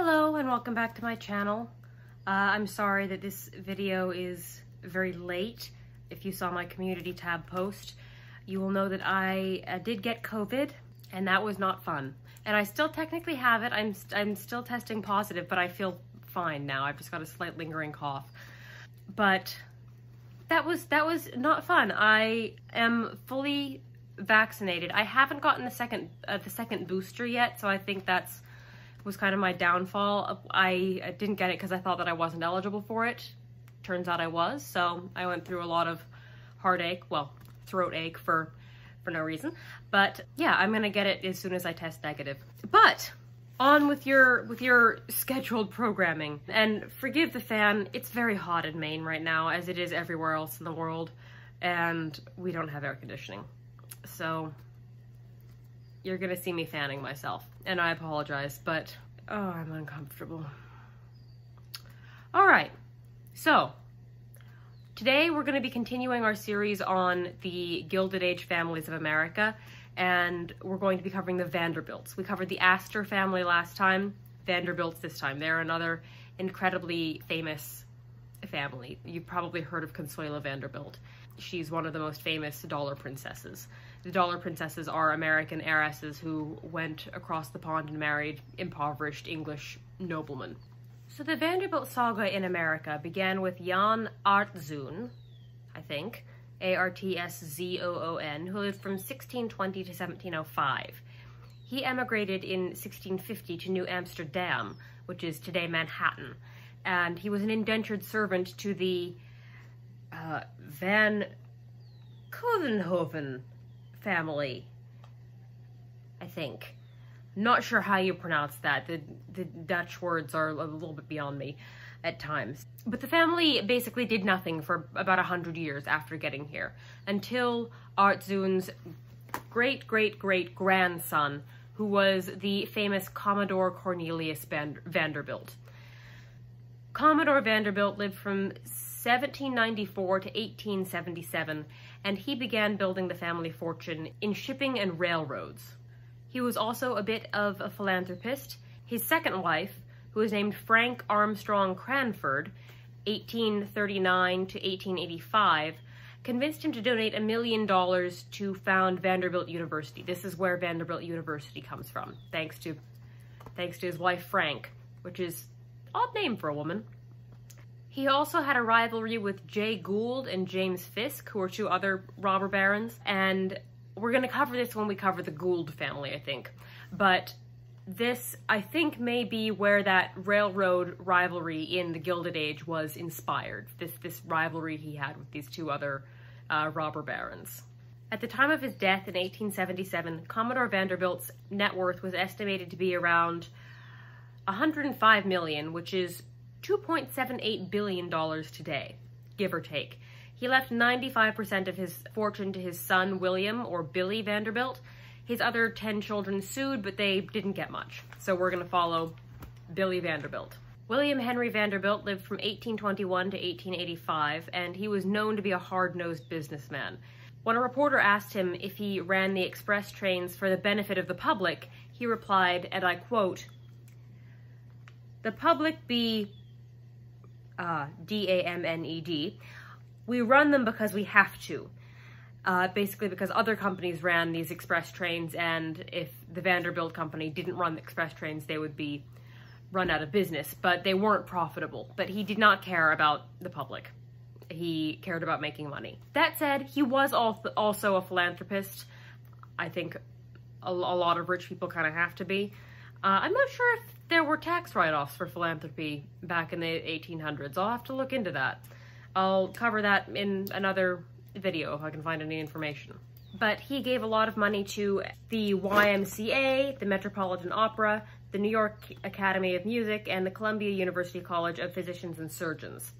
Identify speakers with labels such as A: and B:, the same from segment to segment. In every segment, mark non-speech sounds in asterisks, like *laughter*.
A: Hello and welcome back to my channel. Uh, I'm sorry that this video is very late. If you saw my community tab post, you will know that I uh, did get COVID and that was not fun. And I still technically have it. I'm, I'm still testing positive, but I feel fine now. I've just got a slight lingering cough. But that was, that was not fun. I am fully vaccinated. I haven't gotten the second, uh, the second booster yet, so I think that's was kind of my downfall. I didn't get it because I thought that I wasn't eligible for it. Turns out I was, so I went through a lot of heartache, well, throat ache for for no reason. But yeah, I'm gonna get it as soon as I test negative. But on with your with your scheduled programming. And forgive the fan, it's very hot in Maine right now, as it is everywhere else in the world, and we don't have air conditioning. So you're gonna see me fanning myself. And I apologize, but oh, I'm uncomfortable. All right, so today we're gonna be continuing our series on the Gilded Age families of America, and we're going to be covering the Vanderbilts. We covered the Astor family last time, Vanderbilts this time. They're another incredibly famous family. You've probably heard of Consuelo Vanderbilt. She's one of the most famous dollar princesses. The dollar princesses are American heiresses who went across the pond and married impoverished English noblemen. So the Vanderbilt saga in America began with Jan Artzoon, I think, A-R-T-S-Z-O-O-N, who lived from 1620 to 1705. He emigrated in 1650 to New Amsterdam, which is today Manhattan, and he was an indentured servant to the uh, Van Couwenhoven family, I think. Not sure how you pronounce that. The, the Dutch words are a little bit beyond me at times. But the family basically did nothing for about a hundred years after getting here, until Artzoon's great-great-great-grandson, who was the famous Commodore Cornelius Vanderbilt. Commodore Vanderbilt lived from 1794 to 1877 and he began building the family fortune in shipping and railroads. He was also a bit of a philanthropist. His second wife, who was named Frank Armstrong Crawford, 1839 to 1885, convinced him to donate a million dollars to found Vanderbilt University. This is where Vanderbilt University comes from, thanks to thanks to his wife Frank, which is odd name for a woman. He also had a rivalry with Jay Gould and James Fisk, who are two other robber barons, and we're going to cover this when we cover the Gould family, I think. But this, I think, may be where that railroad rivalry in the Gilded Age was inspired, this, this rivalry he had with these two other uh, robber barons. At the time of his death in 1877, Commodore Vanderbilt's net worth was estimated to be around 105 million, which is $2.78 billion today, give or take. He left 95% of his fortune to his son, William, or Billy Vanderbilt. His other 10 children sued, but they didn't get much. So we're going to follow Billy Vanderbilt. William Henry Vanderbilt lived from 1821 to 1885, and he was known to be a hard-nosed businessman. When a reporter asked him if he ran the express trains for the benefit of the public, he replied, and I quote, The public be uh, D-A-M-N-E-D. We run them because we have to. Uh, basically because other companies ran these express trains and if the Vanderbilt company didn't run the express trains, they would be run out of business, but they weren't profitable. But he did not care about the public. He cared about making money. That said, he was also a philanthropist. I think a, a lot of rich people kind of have to be. Uh, I'm not sure if there were tax write-offs for philanthropy back in the 1800s. I'll have to look into that. I'll cover that in another video if I can find any information. But he gave a lot of money to the YMCA, the Metropolitan Opera, the New York Academy of Music, and the Columbia University College of Physicians and Surgeons.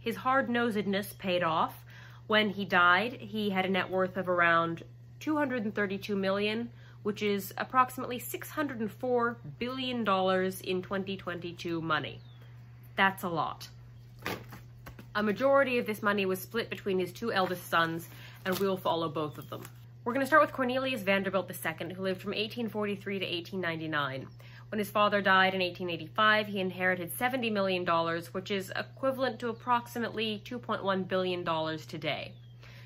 A: His hard-nosedness paid off. When he died, he had a net worth of around 232 million, which is approximately $604 billion in 2022 money. That's a lot. A majority of this money was split between his two eldest sons, and we'll follow both of them. We're going to start with Cornelius Vanderbilt II, who lived from 1843 to 1899. When his father died in 1885, he inherited $70 million, which is equivalent to approximately $2.1 billion today.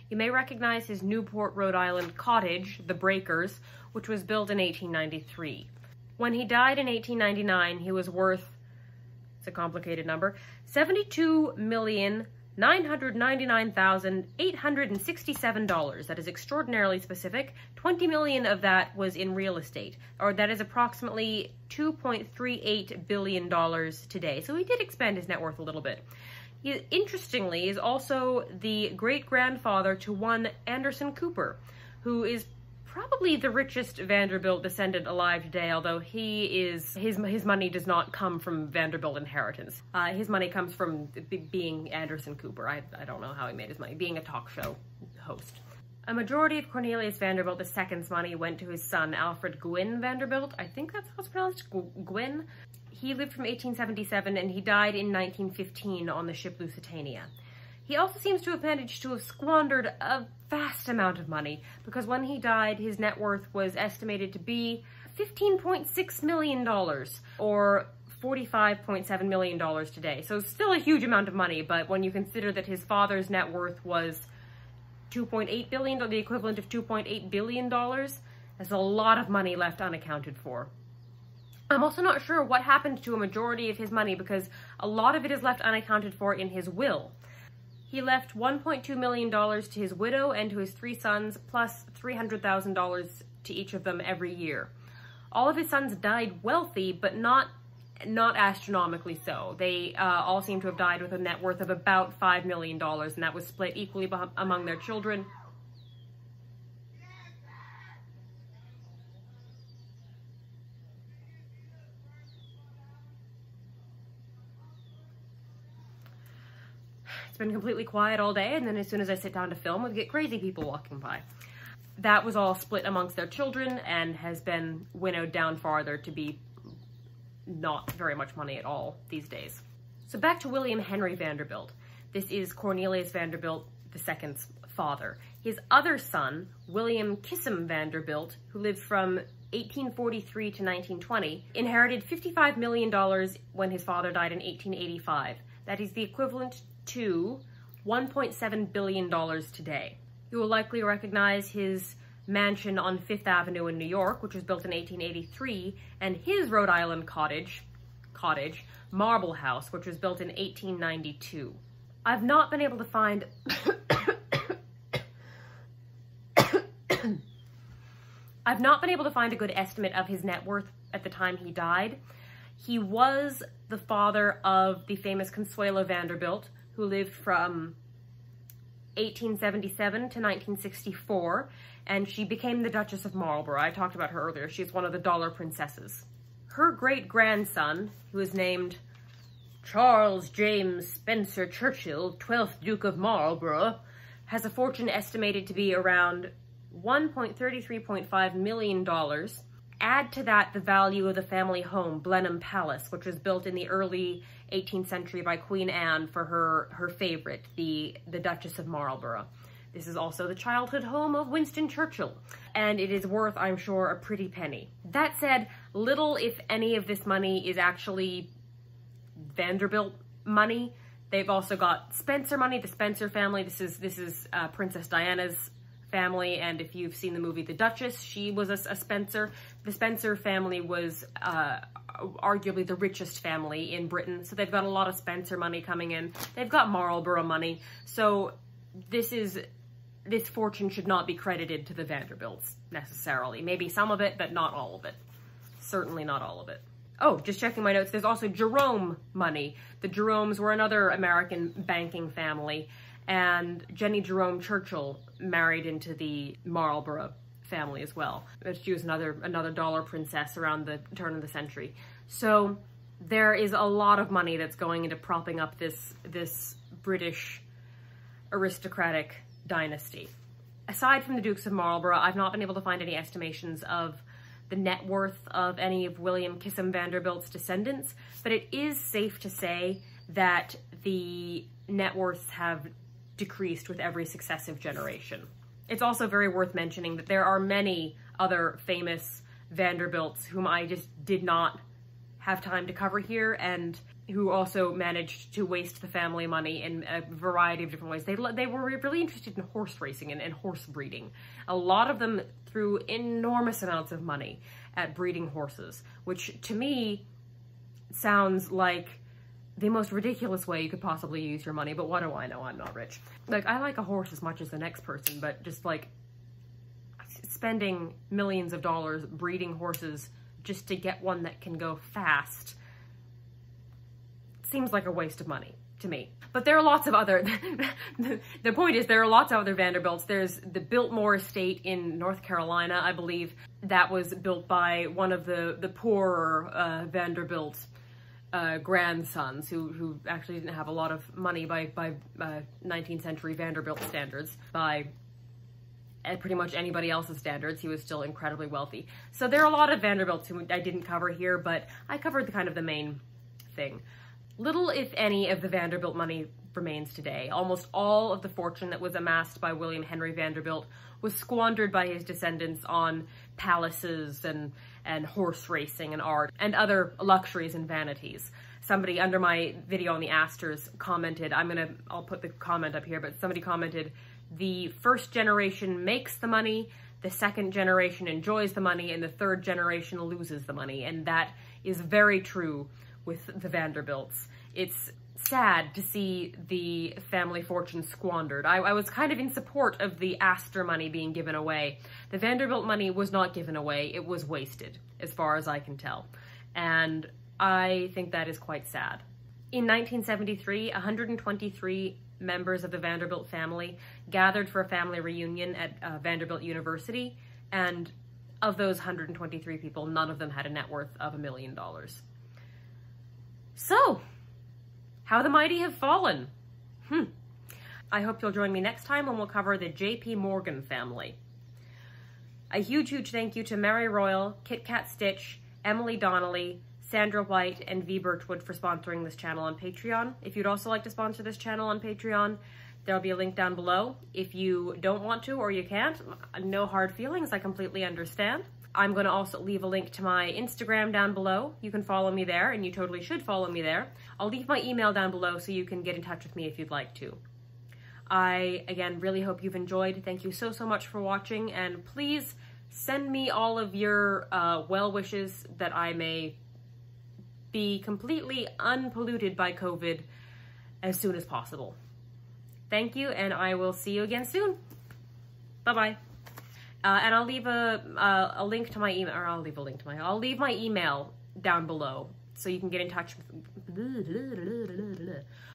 A: You may recognize his Newport, Rhode Island cottage, the Breakers, which was built in 1893. When he died in 1899, he was worth, it's a complicated number, 72 million $999,867. That is extraordinarily specific. 20 million of that was in real estate, or that is approximately $2.38 billion today. So he did expand his net worth a little bit. He, interestingly, is also the great-grandfather to one Anderson Cooper, who is probably the richest Vanderbilt descendant alive today, although he is his his money does not come from Vanderbilt inheritance. Uh, his money comes from being Anderson Cooper. I, I don't know how he made his money, being a talk show host. A majority of Cornelius Vanderbilt II's money went to his son, Alfred Gwynne Vanderbilt. I think that's how it's pronounced, Gwynne. He lived from 1877 and he died in 1915 on the ship Lusitania. He also seems to have managed to have squandered a vast amount of money because when he died, his net worth was estimated to be $15.6 million or $45.7 million today. So still a huge amount of money, but when you consider that his father's net worth was 2.8 billion, or the equivalent of 2.8 billion dollars, there's a lot of money left unaccounted for. I'm also not sure what happened to a majority of his money because a lot of it is left unaccounted for in his will. He left $1.2 million to his widow and to his three sons, plus $300,000 to each of them every year. All of his sons died wealthy, but not not astronomically so. They uh, all seem to have died with a net worth of about $5 million, and that was split equally among their children It's been completely quiet all day, and then as soon as I sit down to film, we get crazy people walking by. That was all split amongst their children and has been winnowed down farther to be not very much money at all these days. So back to William Henry Vanderbilt. This is Cornelius Vanderbilt II's father. His other son, William Kissam Vanderbilt, who lived from 1843 to 1920, inherited $55 million when his father died in 1885. That is the equivalent to $1.7 billion today. You will likely recognize his mansion on Fifth Avenue in New York, which was built in 1883, and his Rhode Island cottage, cottage, Marble House, which was built in 1892. I've not been able to find *coughs* I've not been able to find a good estimate of his net worth at the time he died. He was the father of the famous Consuelo Vanderbilt, who lived from 1877 to 1964, and she became the Duchess of Marlborough. I talked about her earlier. She's one of the dollar princesses. Her great-grandson, who is named Charles James Spencer Churchill, 12th Duke of Marlborough, has a fortune estimated to be around $1.33.5 million. Add to that the value of the family home, Blenheim Palace, which was built in the early 18th century by Queen Anne for her, her favorite, the, the Duchess of Marlborough. This is also the childhood home of Winston Churchill, and it is worth, I'm sure, a pretty penny. That said, little, if any, of this money is actually Vanderbilt money. They've also got Spencer money, the Spencer family. This is this is uh, Princess Diana's family, and if you've seen the movie The Duchess, she was a, a Spencer. The Spencer family was uh, arguably the richest family in Britain, so they've got a lot of Spencer money coming in. They've got Marlborough money, so this is this fortune should not be credited to the Vanderbilts necessarily. Maybe some of it, but not all of it. Certainly not all of it. Oh, just checking my notes, there's also Jerome money. The Jeromes were another American banking family, and Jennie Jerome Churchill married into the Marlborough family as well. She was another another dollar princess around the turn of the century. So there is a lot of money that's going into propping up this this British aristocratic dynasty. Aside from the Dukes of Marlborough, I've not been able to find any estimations of the net worth of any of William Kissam Vanderbilt's descendants, but it is safe to say that the net worths have decreased with every successive generation. It's also very worth mentioning that there are many other famous Vanderbilts whom I just did not have time to cover here and who also managed to waste the family money in a variety of different ways. They, they were really interested in horse racing and, and horse breeding. A lot of them threw enormous amounts of money at breeding horses, which to me sounds like the most ridiculous way you could possibly use your money, but what do I know? I'm not rich. Like, I like a horse as much as the next person, but just like spending millions of dollars breeding horses just to get one that can go fast seems like a waste of money to me. But there are lots of other, *laughs* the point is there are lots of other Vanderbilts. There's the Biltmore Estate in North Carolina, I believe, that was built by one of the, the poorer uh, Vanderbilt uh, grandsons who, who actually didn't have a lot of money by, by uh, 19th century Vanderbilt standards, by at pretty much anybody else's standards. He was still incredibly wealthy. So there are a lot of Vanderbilts who I didn't cover here, but I covered the kind of the main thing. Little, if any, of the Vanderbilt money remains today. Almost all of the fortune that was amassed by William Henry Vanderbilt was squandered by his descendants on palaces and, and horse racing and art and other luxuries and vanities. Somebody under my video on the Astors commented, I'm gonna, I'll put the comment up here, but somebody commented, the first generation makes the money, the second generation enjoys the money, and the third generation loses the money. And that is very true with the Vanderbilts. It's sad to see the family fortune squandered. I, I, was kind of in support of the Astor money being given away. The Vanderbilt money was not given away, it was wasted, as far as I can tell. And I think that is quite sad. In 1973, 123 members of the Vanderbilt family gathered for a family reunion at uh, Vanderbilt University, and of those 123 people, none of them had a net worth of a million dollars. So, how the mighty have fallen. Hmm. I hope you'll join me next time when we'll cover the J.P. Morgan family. A huge, huge thank you to Mary Royal, Kit Kat Stitch, Emily Donnelly, Sandra White, and V Birchwood for sponsoring this channel on Patreon. If you'd also like to sponsor this channel on Patreon, there'll be a link down below. If you don't want to or you can't, no hard feelings, I completely understand. I'm going to also leave a link to my Instagram down below. You can follow me there, and you totally should follow me there. I'll leave my email down below so you can get in touch with me if you'd like to. I, again, really hope you've enjoyed. Thank you so, so much for watching, and please send me all of your uh, well wishes that I may be completely unpolluted by COVID as soon as possible. Thank you, and I will see you again soon. Bye-bye. Uh, and I'll leave a, uh, a link to my email, or I'll leave a link to my, I'll leave my email down below so you can get in touch with,